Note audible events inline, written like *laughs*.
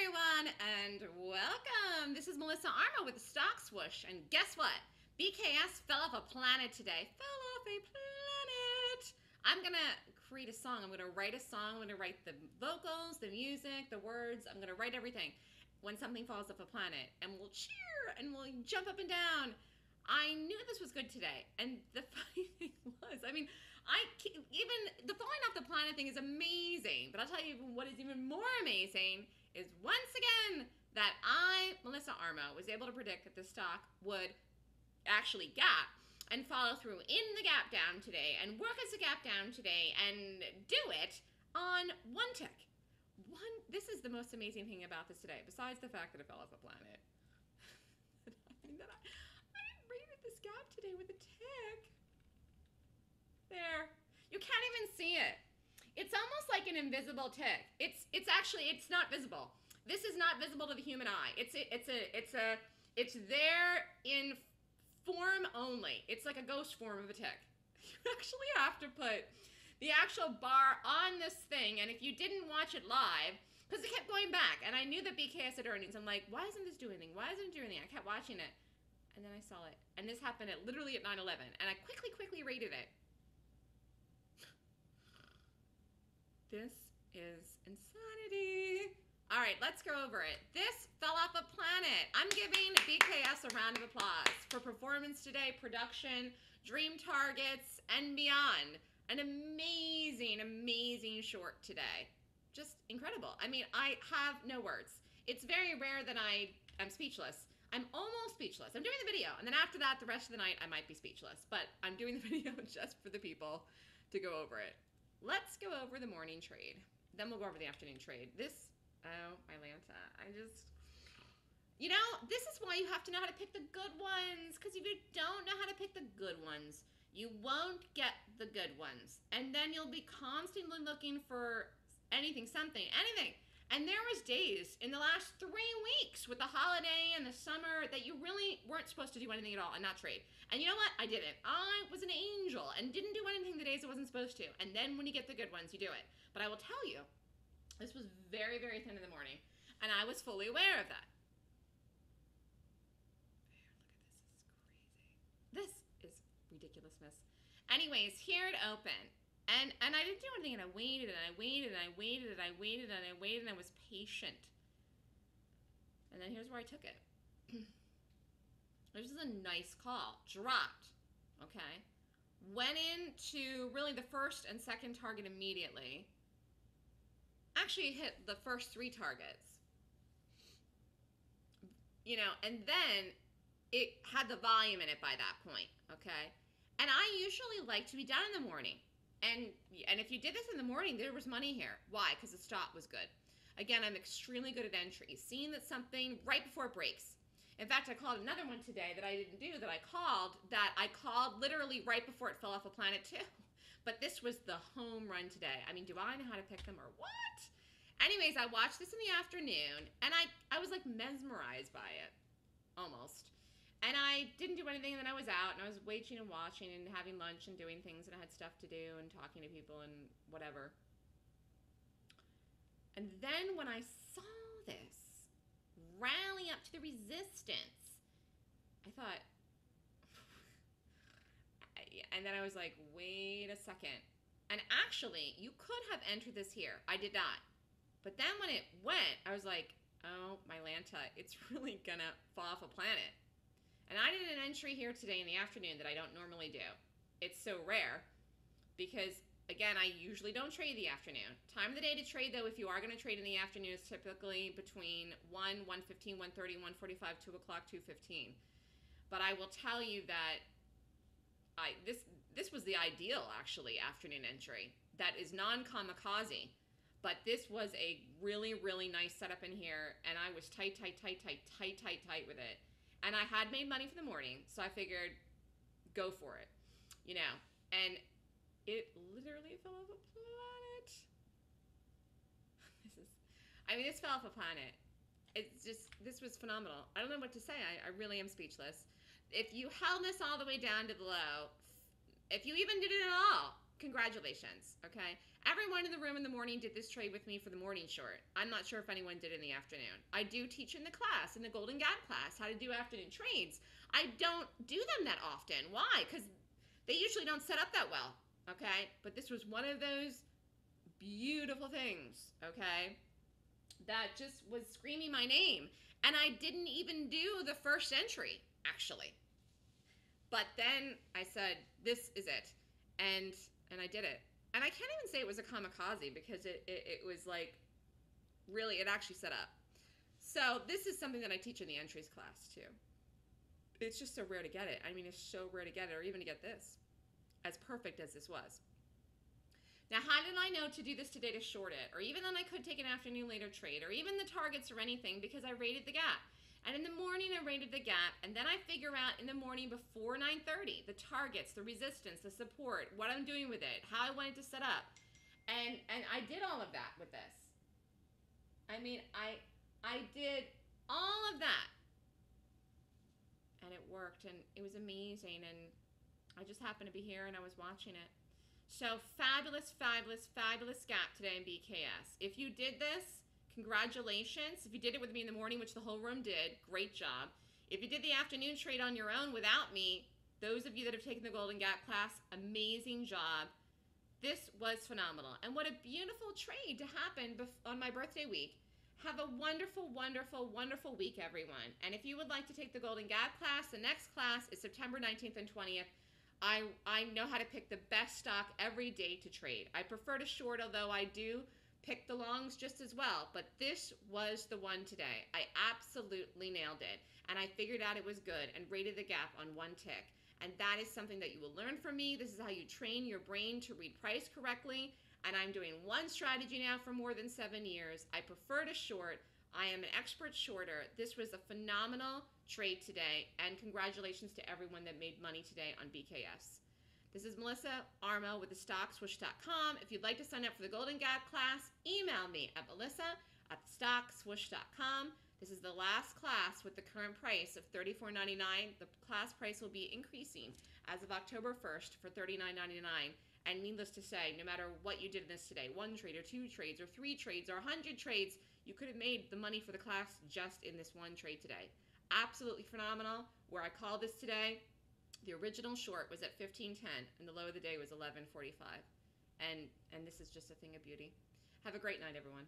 everyone, and welcome. This is Melissa Armo with the Stock Swoosh, and guess what? BKS fell off a planet today. Fell off a planet. I'm gonna create a song. I'm gonna write a song. I'm gonna write the vocals, the music, the words. I'm gonna write everything. When something falls off a planet, and we'll cheer and we'll jump up and down. I knew this was good today, and the *laughs* funny thing was, I mean, I even the falling off the planet thing is amazing, but I'll tell you what is even more amazing is once again that I, Melissa Armo, was able to predict that the stock would actually gap and follow through in the gap down today and work as a gap down today and do it on one tick. One this is the most amazing thing about this today, besides the fact that it fell off a planet. *laughs* I, I rated this gap today with a tick. There. You can't even see it. It's almost like an invisible tick. It's it's actually it's not visible. This is not visible to the human eye. It's a, it's a it's a it's there in form only. It's like a ghost form of a tick. *laughs* You actually have to put the actual bar on this thing, and if you didn't watch it live, because it kept going back, and I knew that BKS had earnings. I'm like, why isn't this doing anything? Why isn't it doing anything? I kept watching it, and then I saw it, and this happened at literally at 9/11, and I quickly, quickly rated it. This is insanity. All right, let's go over it. This fell off a planet. I'm giving BKS a round of applause for performance today, production, dream targets, and beyond. An amazing, amazing short today. Just incredible. I mean, I have no words. It's very rare that I am speechless. I'm almost speechless. I'm doing the video, and then after that, the rest of the night, I might be speechless. But I'm doing the *laughs* video just for the people to go over it. Let's go over the morning trade. Then we'll go over the afternoon trade. This, oh, Lanta, I just, you know, this is why you have to know how to pick the good ones. Because if you don't know how to pick the good ones, you won't get the good ones. And then you'll be constantly looking for anything, something, anything. And there was days in the last three weeks with the holiday and the summer that you really weren't supposed to do anything at all and not trade. And you know what? I didn't. I was an angel and didn't do days I wasn't supposed to. And then when you get the good ones, you do it. But I will tell you, this was very, very thin in the morning. And I was fully aware of that. Look at this. Is crazy. This is ridiculousness. Anyways, here it opened. And and I didn't do anything and I waited and I waited and I waited and I waited and I waited and I was patient. And then here's where I took it. *clears throat* this is a nice call. Dropped. Okay. Went into really the first and second target immediately. Actually hit the first three targets. You know, and then it had the volume in it by that point. Okay. And I usually like to be done in the morning. And and if you did this in the morning, there was money here. Why? Because the stop was good. Again, I'm extremely good at entries. Seeing that something right before it breaks. In fact, I called another one today that I didn't do that I called that I called literally right before it fell off a planet too. *laughs* But this was the home run today. I mean, do I know how to pick them or what? Anyways, I watched this in the afternoon and I, I was like mesmerized by it. Almost. And I didn't do anything, and then I was out, and I was waiting and watching and having lunch and doing things, and I had stuff to do and talking to people and whatever. And then when I saw this rally up to the resistance, I thought, *laughs* and then I was like, wait a second. And actually, you could have entered this here. I did not. But then when it went, I was like, oh, my Lanta, it's *laughs* really gonna fall off a planet. And I did an entry here today in the afternoon that I don't normally do. It's so rare because, again, I usually don't trade the afternoon. Time of the day to trade, though, if you are going to trade in the afternoon, is typically between 1, 1.15, 1.30, 1.45, 2 o'clock, 2.15. But I will tell you that I this this was the ideal, actually, afternoon entry. That is non-kamikaze. But this was a really, really nice setup in here, and I was tight, tight, tight, tight, tight, tight, tight with it and I had made money for the morning, so I figured, go for it, you know. And it literally fell off a planet. *laughs* this is, I mean, this fell off a planet. It's just, this was phenomenal. I don't know what to say. I, I really am speechless. If you held this all the way down to the low, if you even did it at all, congratulations. Okay. Everyone in the room in the morning did this trade with me for the morning short. I'm not sure if anyone did in the afternoon. I do teach in the class, in the Golden Gap class, how to do afternoon trades. I don't do them that often. Why? Because they usually don't set up that well. Okay. But this was one of those beautiful things. Okay. That just was screaming my name. And I didn't even do the first entry, actually. But then I said, this is it. And and I did it. And I can't even say it was a kamikaze because it, it, it was like really, it actually set up. So this is something that I teach in the entries class too. It's just so rare to get it. I mean, it's so rare to get it or even to get this as perfect as this was. Now, how did I know to do this today to short it? Or even then I could take an afternoon later trade or even the targets or anything because I rated the gap. And in the morning, I rated the gap, and then I figure out in the morning before 9:30 the targets, the resistance, the support, what I'm doing with it, how I want it to set up, and and I did all of that with this. I mean, I I did all of that, and it worked, and it was amazing, and I just happened to be here and I was watching it. So fabulous, fabulous, fabulous gap today in BKS. If you did this Congratulations. If you did it with me in the morning, which the whole room did, great job. If you did the afternoon trade on your own without me, those of you that have taken the Golden Gap class, amazing job. This was phenomenal. And what a beautiful trade to happen on my birthday week. Have a wonderful, wonderful, wonderful week, everyone. And if you would like to take the Golden Gap class, the next class is September 19th and 20th. I, I know how to pick the best stock every day to trade. I prefer to short, although I do pick the longs just as well, but this was the one today. I absolutely nailed it. And I figured out it was good and rated the gap on one tick. And that is something that you will learn from me. This is how you train your brain to read price correctly. And I'm doing one strategy now for more than seven years. I prefer to short. I am an expert shorter. This was a phenomenal trade today. And congratulations to everyone that made money today on BKS. This is Melissa Armo with thestockswoosh.com. If you'd like to sign up for the Golden Gap class, email me at melissa at thestockswoosh.com. This is the last class with the current price of $34.99. The class price will be increasing as of October 1st for $39.99. And needless to say, no matter what you did in this today, one trade or two trades or three trades or 100 trades, you could have made the money for the class just in this one trade today. Absolutely phenomenal. Where I called this today, the original short was at 1510 and the low of the day was 1145. And and this is just a thing of beauty. Have a great night everyone.